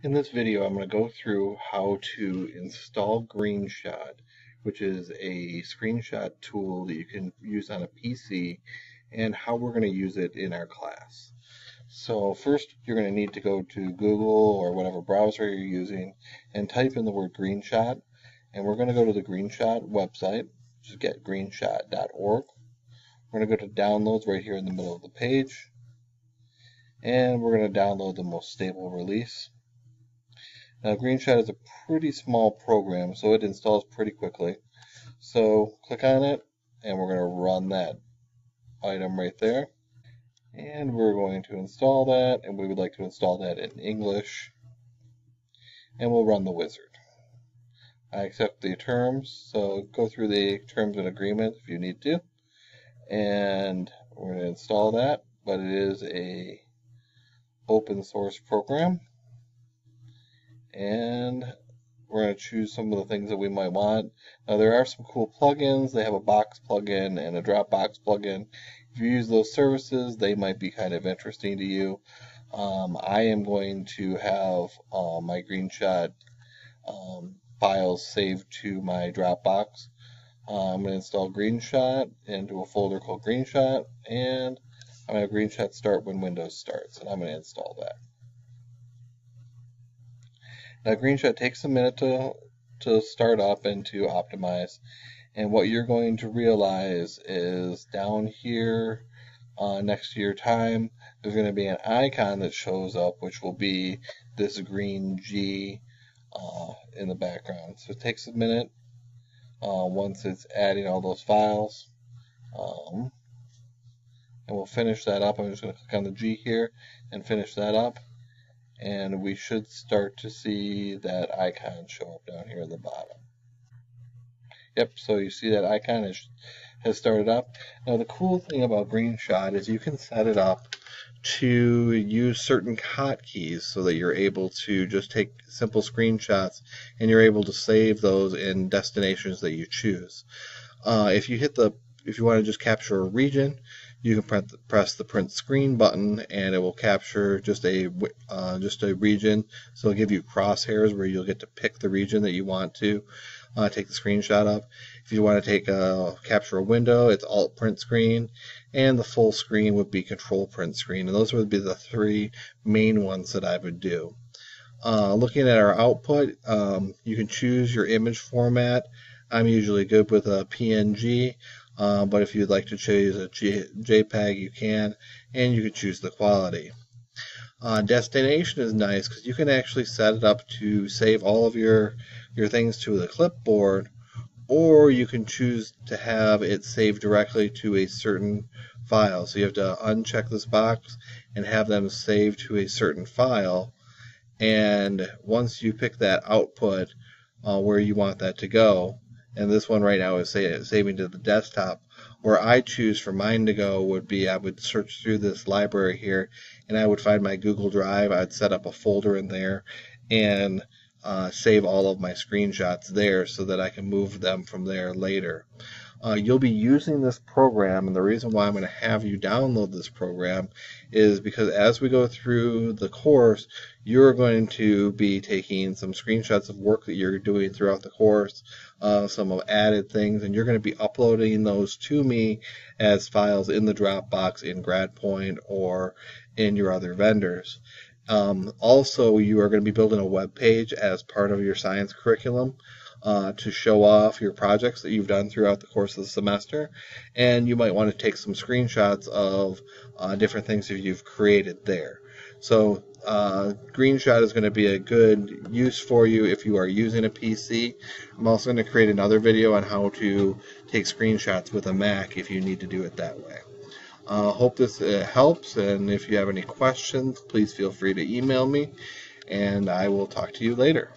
In this video, I'm going to go through how to install GreenShot, which is a screenshot tool that you can use on a PC, and how we're going to use it in our class. So first, you're going to need to go to Google or whatever browser you're using and type in the word GreenShot, and we're going to go to the GreenShot website, just getgreenshot.org. We're going to go to downloads right here in the middle of the page, and we're going to download the most stable release. Now GreenShot is a pretty small program, so it installs pretty quickly. So click on it, and we're going to run that item right there. And we're going to install that, and we would like to install that in English. And we'll run the wizard. I accept the terms, so go through the terms and agreement if you need to. And we're going to install that, but it is a open source program and we're going to choose some of the things that we might want. Now there are some cool plugins. They have a box plugin and a Dropbox plugin. If you use those services, they might be kind of interesting to you. Um, I am going to have uh, my GreenShot um, files saved to my Dropbox. Uh, I'm going to install GreenShot into a folder called GreenShot, and I'm going to GreenShot start when Windows starts, and I'm going to install that. Now GreenShot takes a minute to, to start up and to optimize. And what you're going to realize is down here uh, next to your time, there's going to be an icon that shows up, which will be this green G uh, in the background. So it takes a minute uh, once it's adding all those files. Um, and we'll finish that up. I'm just going to click on the G here and finish that up and we should start to see that icon show up down here at the bottom. Yep, so you see that icon is, has started up. Now the cool thing about GreenShot is you can set it up to use certain hotkeys so that you're able to just take simple screenshots and you're able to save those in destinations that you choose. Uh, if you hit the if you want to just capture a region, you can press the print screen button and it will capture just a uh, just a region. So it'll give you crosshairs where you'll get to pick the region that you want to uh, take the screenshot of. If you want to take a capture a window, it's Alt Print Screen, and the full screen would be Control Print Screen. And those would be the three main ones that I would do. Uh, looking at our output, um, you can choose your image format. I'm usually good with a PNG. Uh, but if you'd like to choose a J JPEG, you can, and you can choose the quality. Uh, destination is nice because you can actually set it up to save all of your your things to the clipboard, or you can choose to have it saved directly to a certain file. So you have to uncheck this box and have them saved to a certain file. And once you pick that output uh, where you want that to go, and this one right now is saving to the desktop. Where I choose for mine to go would be I would search through this library here and I would find my Google Drive. I'd set up a folder in there and uh, save all of my screenshots there so that I can move them from there later. Uh, you'll be using this program, and the reason why I'm going to have you download this program is because as we go through the course, you're going to be taking some screenshots of work that you're doing throughout the course, uh, some of added things, and you're going to be uploading those to me as files in the Dropbox in GradPoint or in your other vendors. Um, also, you are going to be building a web page as part of your science curriculum uh, to show off your projects that you've done throughout the course of the semester. And you might want to take some screenshots of uh, different things that you've created there. So uh, GreenShot is going to be a good use for you if you are using a PC. I'm also going to create another video on how to take screenshots with a Mac if you need to do it that way. Uh, hope this uh, helps, and if you have any questions, please feel free to email me, and I will talk to you later.